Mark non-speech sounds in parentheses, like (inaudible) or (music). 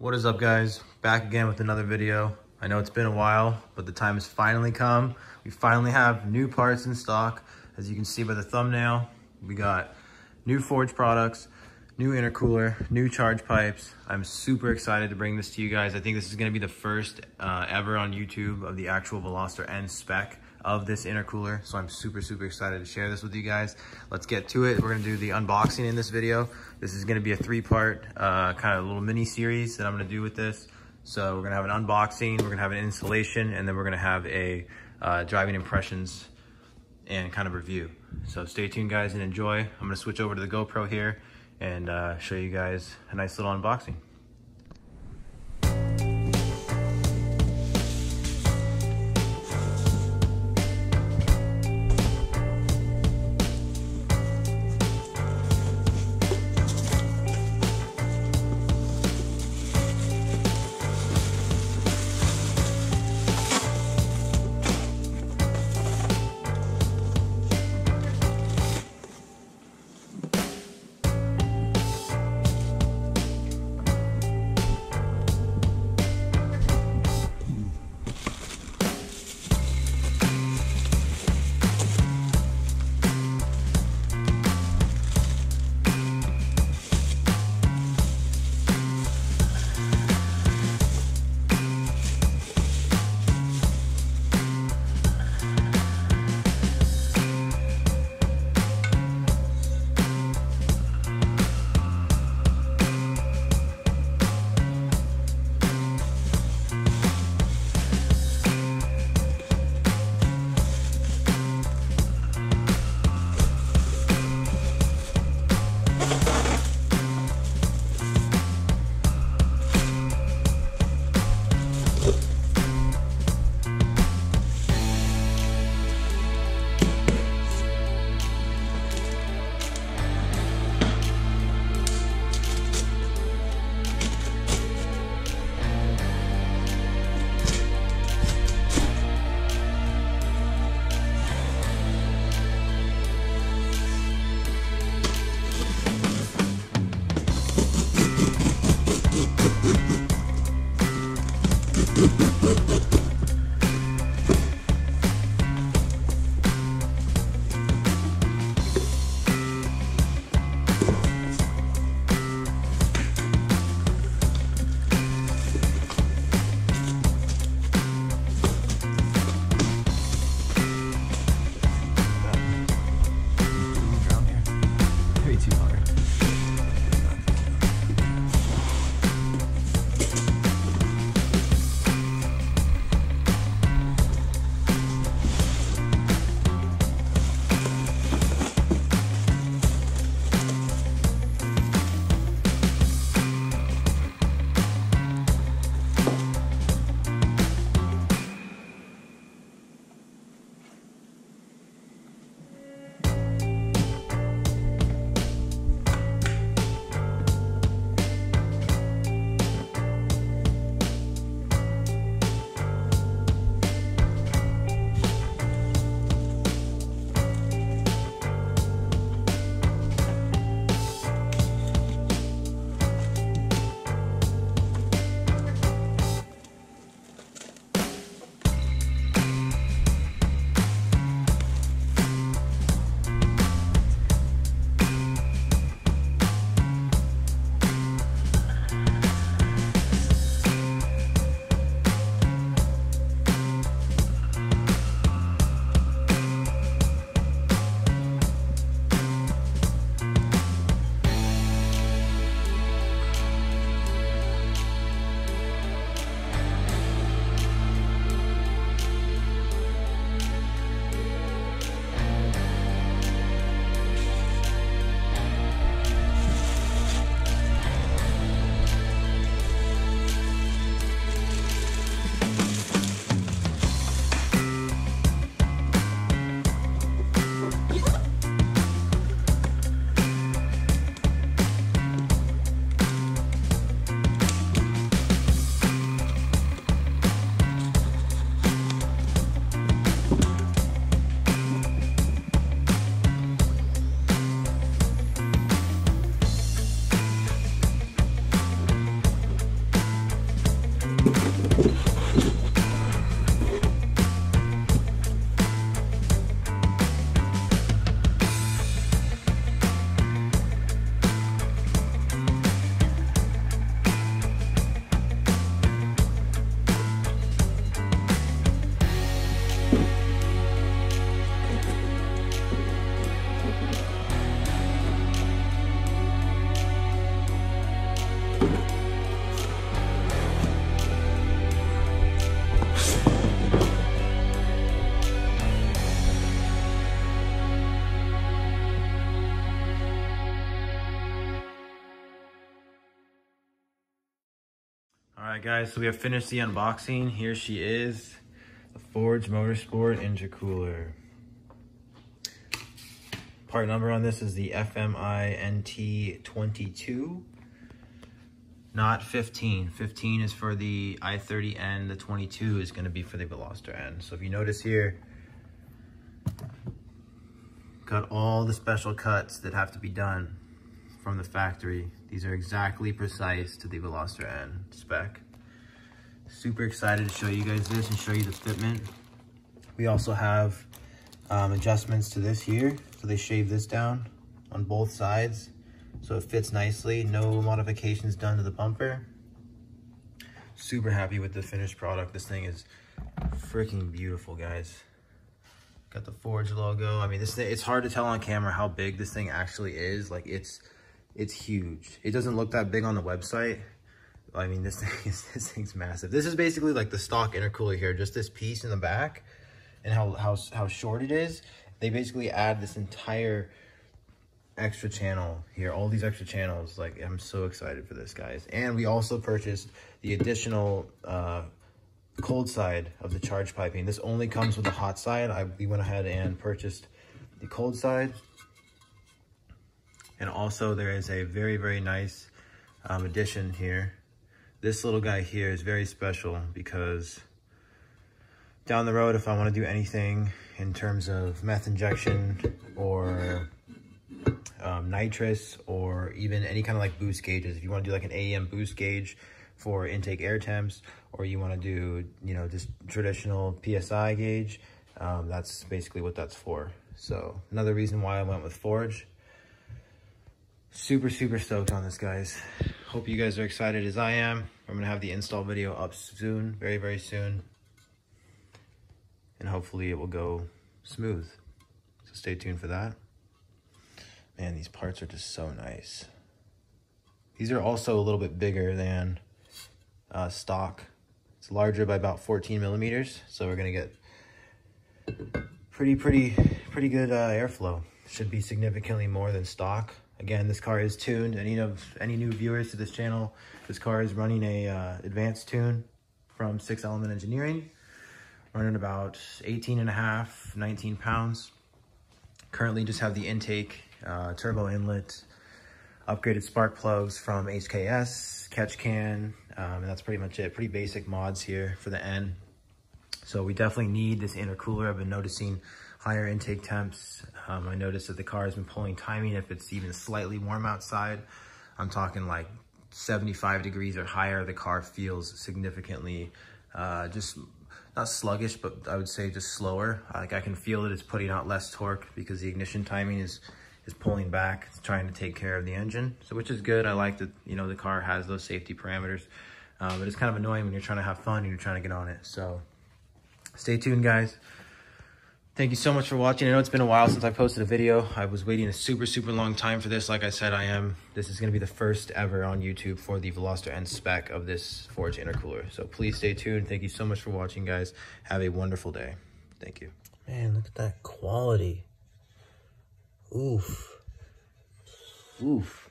What is up guys? Back again with another video. I know it's been a while, but the time has finally come. We finally have new parts in stock. As you can see by the thumbnail, we got new Forge products, new intercooler, new charge pipes. I'm super excited to bring this to you guys. I think this is gonna be the first uh, ever on YouTube of the actual Veloster N spec of this intercooler. So I'm super, super excited to share this with you guys. Let's get to it. We're gonna do the unboxing in this video. This is gonna be a three part uh, kind of little mini series that I'm gonna do with this. So we're gonna have an unboxing, we're gonna have an installation, and then we're gonna have a uh, driving impressions and kind of review. So stay tuned guys and enjoy. I'm gonna switch over to the GoPro here and uh, show you guys a nice little unboxing. Right, guys, so we have finished the unboxing. Here she is, the Forge Motorsport intercooler. Part number on this is the FMINT22, not 15. 15 is for the i30N, the 22 is gonna be for the Veloster N. So if you notice here, got all the special cuts that have to be done from the factory. These are exactly precise to the Veloster N spec. Super excited to show you guys this and show you the fitment. We also have um, adjustments to this here. So they shave this down on both sides. So it fits nicely. No modifications done to the bumper. Super happy with the finished product. This thing is freaking beautiful, guys. Got the Forge logo. I mean, this thing, it's hard to tell on camera how big this thing actually is. Like it's, it's huge. It doesn't look that big on the website. I mean, this (laughs) thing is, this thing's massive. This is basically like the stock intercooler here, just this piece in the back and how, how, how short it is. They basically add this entire extra channel here, all these extra channels. Like, I'm so excited for this, guys. And we also purchased the additional uh, cold side of the charge piping. This only comes with the hot side. I, we went ahead and purchased the cold side. And also there is a very, very nice um, addition here. This little guy here is very special because down the road, if I want to do anything in terms of meth injection or um, nitrous or even any kind of like boost gauges, if you want to do like an AEM boost gauge, for intake air temps, or you want to do, you know, just traditional PSI gauge, um, that's basically what that's for. So another reason why I went with Forge. Super, super stoked on this, guys. Hope you guys are excited as I am. I'm going to have the install video up soon, very, very soon. And hopefully it will go smooth. So stay tuned for that. Man, these parts are just so nice. These are also a little bit bigger than uh, stock. It's larger by about 14 millimeters, so we're gonna get pretty, pretty, pretty good uh, airflow. Should be significantly more than stock. Again, this car is tuned. Any of any new viewers to this channel, this car is running a uh, advanced tune from Sxth Element Engineering, running about 18 and a half, 19 pounds. Currently just have the intake, uh, turbo inlet, upgraded spark plugs from HKS, catch can, um, and that's pretty much it. Pretty basic mods here for the N. So we definitely need this intercooler. I've been noticing higher intake temps. Um, I noticed that the car has been pulling timing if it's even slightly warm outside. I'm talking like 75 degrees or higher, the car feels significantly uh, just not sluggish, but I would say just slower. Like I can feel that it's putting out less torque because the ignition timing is is pulling back, trying to take care of the engine. So which is good. I like that, you know, the car has those safety parameters. Uh, but it's kind of annoying when you're trying to have fun and you're trying to get on it. So stay tuned, guys. Thank you so much for watching. I know it's been a while since I posted a video. I was waiting a super, super long time for this. Like I said, I am. This is going to be the first ever on YouTube for the Veloster N spec of this Forge intercooler. So please stay tuned. Thank you so much for watching, guys. Have a wonderful day. Thank you. Man, look at that quality. Oof. Oof.